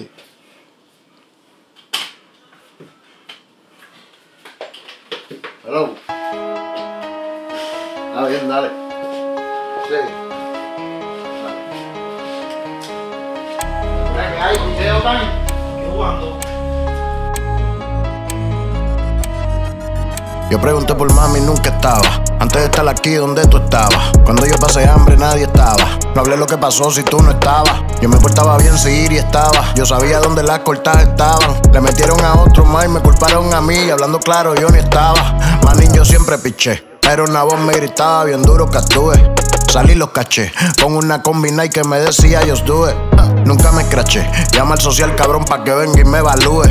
Sí. Hello. Ah, bien, dale. Sí. Dale. ¿Qué hay? ¿Video time? jugando. Yo pregunté por mami y nunca estaba. Antes de estar aquí donde tú estabas. Cuando yo pasé hambre nadie estaba. No hablé lo que pasó si tú no estabas. Yo me portaba bien si Iri estaba. Yo sabía dónde las cortadas estaban. Le metieron a otro más y me culparon a mí. Hablando claro, yo ni estaba. Manín, yo siempre piché. Pero una voz me gritaba bien duro que estuve. Salí los caché con una combina y que me decía yo do it. Nunca me escraché. Llama al social cabrón pa' que venga y me evalúe.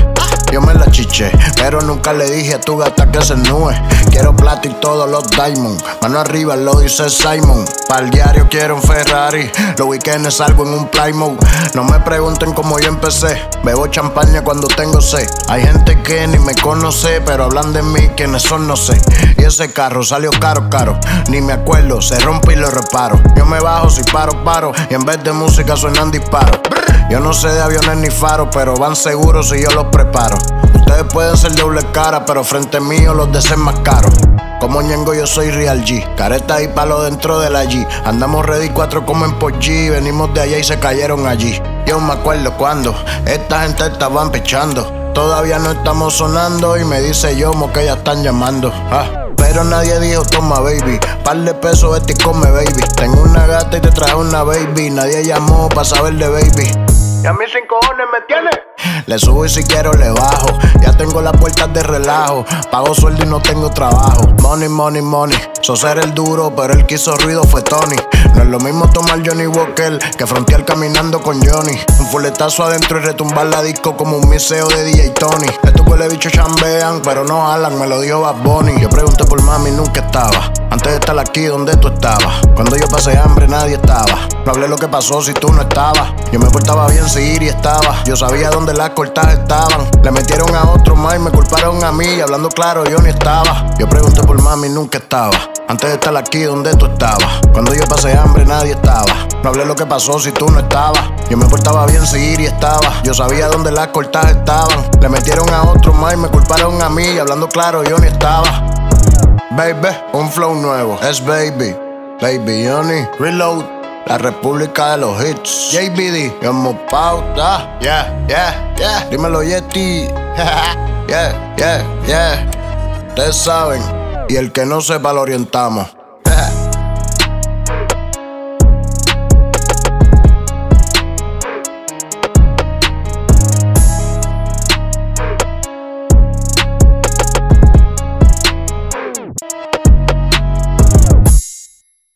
Pero nunca le dije a tu gata que se nube. Quiero plata y todos los diamonds. Mano arriba lo dice Simon. Para el diario quiero un Ferrari. Los weekends salgo en un Plymouth. No me pregunten cómo yo empecé. Bebo champaña cuando tengo sed. Hay gente que ni me conoce, pero hablan de mí, quiénes son no sé. Y ese carro salió caro, caro. Ni me acuerdo, se rompe y lo reparo. Yo me bajo si paro, paro. Y en vez de música suenan disparos. Yo no sé de aviones ni faros, pero van seguros si yo los preparo. Ustedes pueden ser doble cara, pero frente mío los de ser más caros. Como ñengo yo soy Real G, careta y palo dentro de la G. Andamos ready cuatro como en por G, venimos de allá y se cayeron allí. Yo me acuerdo cuando esta gente estaban pechando. Todavía no estamos sonando y me dice Yomo que ya están llamando. Ah. Pero nadie dijo toma baby, par de pesos este come baby. Tengo una gata y te traje una baby, nadie llamó para saber de baby. Y a mí sin cojones me tiene. Le subo y si quiero le bajo. Ya tengo las puertas de relajo. Pago sueldo y no tengo trabajo. Money, money, money. So ser el duro, pero el que hizo ruido fue Tony. No es lo mismo tomar Johnny Walker que frontear caminando con Johnny. Un fuletazo adentro y retumbar la disco como un miseo de DJ Tony. Estos huele bichos chambean, pero no hablan, me lo dijo Bad Bunny. Yo pregunté por mami, nunca estaba. Antes de estar aquí donde tú estabas. Cuando yo pasé hambre, nadie estaba. No hablé lo que pasó si tú no estabas. Yo me portaba bien si Iri estaba. Yo sabía dónde las cortadas estaban. Le metieron a otro más y me culparon a mí. Hablando claro, yo ni estaba. Yo pregunté por mami, nunca estaba. Antes de estar aquí donde tú estabas. Cuando yo pasé hambre, nadie estaba. No hablé lo que pasó si tú no estabas. Yo me portaba bien si Iri estaba. Yo sabía dónde las cortadas estaban. Le metieron a otro más y me culparon a mí. Hablando claro, yo ni estaba. Baby, un flow nuevo. Es baby. Baby Johnny. Reload. La República de los Hits. JBD. Llamo pauta. Yeah, yeah, yeah. Dímelo, Yeti. yeah, yeah, yeah. Ustedes saben. Y el que no sepa lo orientamos.